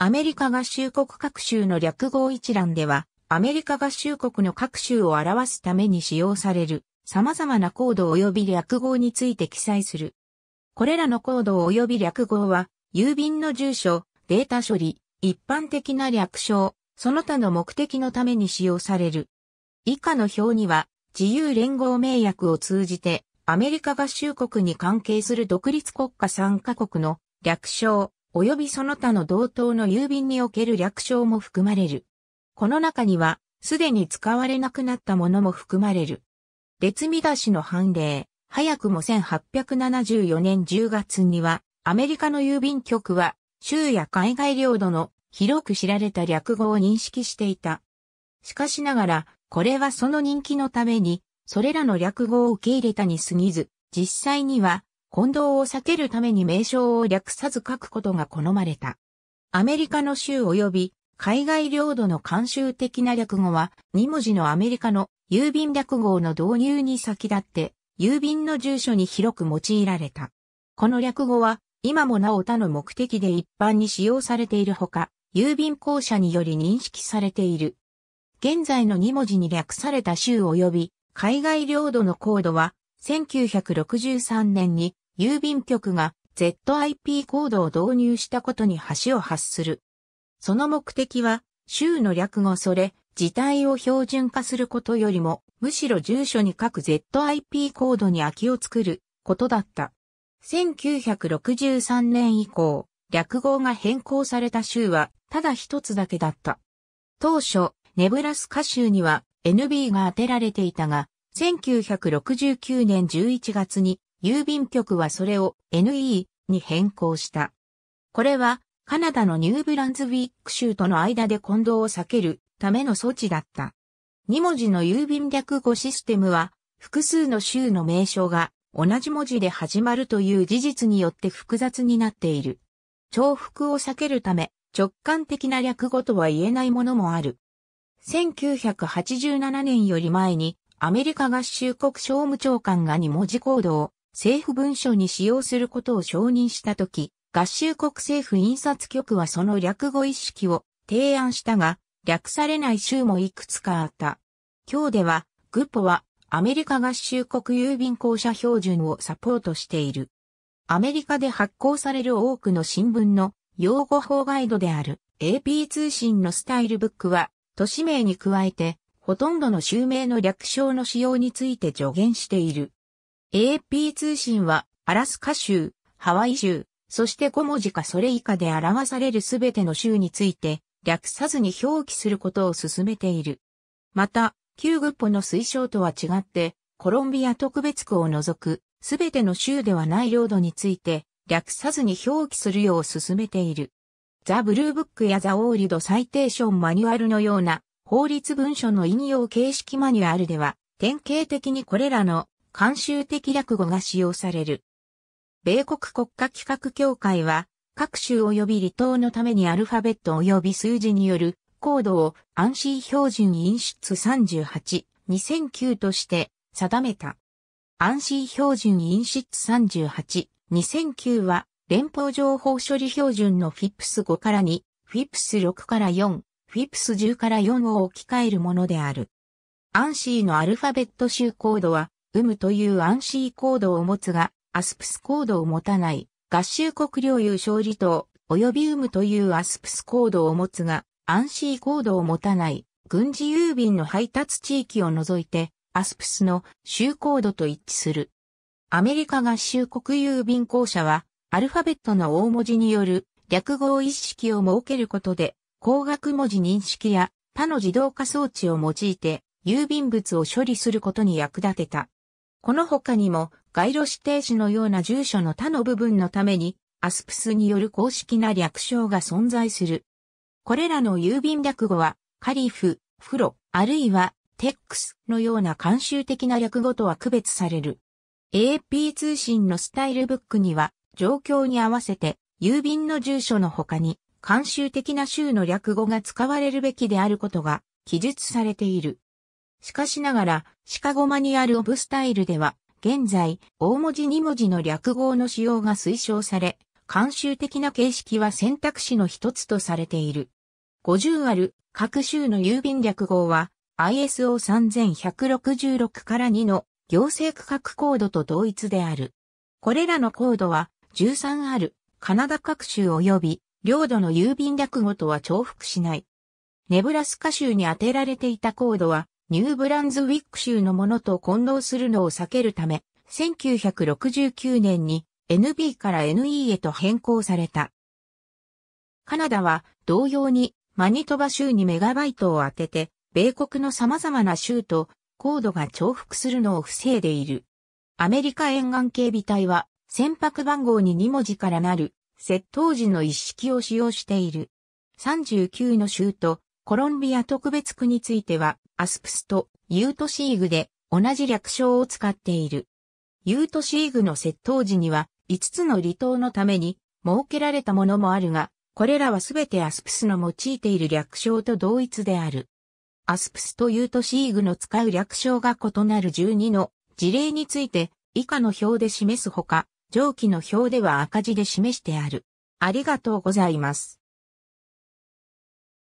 アメリカ合衆国各州の略語一覧では、アメリカ合衆国の各州を表すために使用される様々なコード及び略語について記載する。これらのコード及び略語は、郵便の住所、データ処理、一般的な略称、その他の目的のために使用される。以下の表には、自由連合名約を通じて、アメリカ合衆国に関係する独立国家参加国の略称、及びその他の同等の郵便における略称も含まれる。この中には、すでに使われなくなったものも含まれる。列見出しの判例、早くも1874年10月には、アメリカの郵便局は、州や海外領土の広く知られた略語を認識していた。しかしながら、これはその人気のために、それらの略語を受け入れたに過ぎず、実際には、混同を避けるために名称を略さず書くことが好まれた。アメリカの州及び海外領土の慣習的な略語は、2文字のアメリカの郵便略語の導入に先立って、郵便の住所に広く用いられた。この略語は、今もなお他の目的で一般に使用されているほか、郵便公社により認識されている。現在の2文字に略された州及び海外領土のコードは、1963年に郵便局が ZIP コードを導入したことに橋を発する。その目的は、州の略語それ、自体を標準化することよりも、むしろ住所に書く ZIP コードに空きを作ることだった。1963年以降、略語が変更された州はただ一つだけだった。当初、ネブラスカ州には NB が当てられていたが、1969年11月に郵便局はそれを NE に変更した。これはカナダのニューブランズウィック州との間で混同を避けるための措置だった。2文字の郵便略語システムは複数の州の名称が同じ文字で始まるという事実によって複雑になっている。重複を避けるため直感的な略語とは言えないものもある。1987年より前にアメリカ合衆国商務長官が2文字コードを政府文書に使用することを承認したとき、合衆国政府印刷局はその略語意識を提案したが、略されない州もいくつかあった。今日では、グッポはアメリカ合衆国郵便公社標準をサポートしている。アメリカで発行される多くの新聞の用語法ガイドである AP 通信のスタイルブックは、都市名に加えて、ほとんどの州名の略称の使用について助言している。AP 通信は、アラスカ州、ハワイ州、そして5文字かそれ以下で表されるすべての州について、略さずに表記することを進めている。また、旧グッポの推奨とは違って、コロンビア特別区を除く、すべての州ではない領土について、略さずに表記するよう進めている。ザ・ブルーブックやザ・オーリド・サイテーション・マニュアルのような法律文書の引用形式マニュアルでは、典型的にこれらの慣習的略語が使用される。米国国家企画協会は、各州及び離島のためにアルファベット及び数字によるコードを安心標準印出38、2009として定めた。安心標準印出38、2009は、連邦情報処理標準の FIPS5 から2、FIPS6 から4、FIPS10 から4を置き換えるものである。アンシーのアルファベット集コードは、UM というアンシーコードを持つが、ASPS コードを持たない、合衆国領有勝利島、及び UM という ASPS コードを持つが、アンシーコードを持たない、軍事郵便の配達地域を除いて、ASPS の集コードと一致する。アメリカ合衆国郵便公社は、アルファベットの大文字による略語意識を設けることで、光学文字認識や他の自動化装置を用いて、郵便物を処理することに役立てた。この他にも、街路指定紙のような住所の他の部分のために、アスプスによる公式な略称が存在する。これらの郵便略語は、カリフ、フロ、あるいは、テックスのような慣習的な略語とは区別される。AP 通信のスタイルブックには、状況に合わせて、郵便の住所の他に、慣習的な州の略語が使われるべきであることが記述されている。しかしながら、シカゴマニュアルオブスタイルでは、現在、大文字2文字の略語の使用が推奨され、慣習的な形式は選択肢の一つとされている。50ある各州の郵便略号は ISO3166 から2の行政区画コードと同一である。これらのコードは13あるカナダ各州及び領土の郵便略語とは重複しない。ネブラスカ州に当てられていたコードはニューブランズウィック州のものと混同するのを避けるため、1969年に NB から NE へと変更された。カナダは同様にマニトバ州にメガバイトを当てて、米国の様々な州とコードが重複するのを防いでいる。アメリカ沿岸警備隊は船舶番号に2文字からなる窃盗時の一式を使用している。39の州とコロンビア特別区についてはアスプスとユートシーグで同じ略称を使っている。ユートシーグの窃盗時には5つの離島のために設けられたものもあるが、これらはすべてアスプスの用いている略称と同一である。アスプスとユートシーグの使う略称が異なる12の事例について以下の表で示すほか、上記の表では赤字で示してある。ありがとうございます。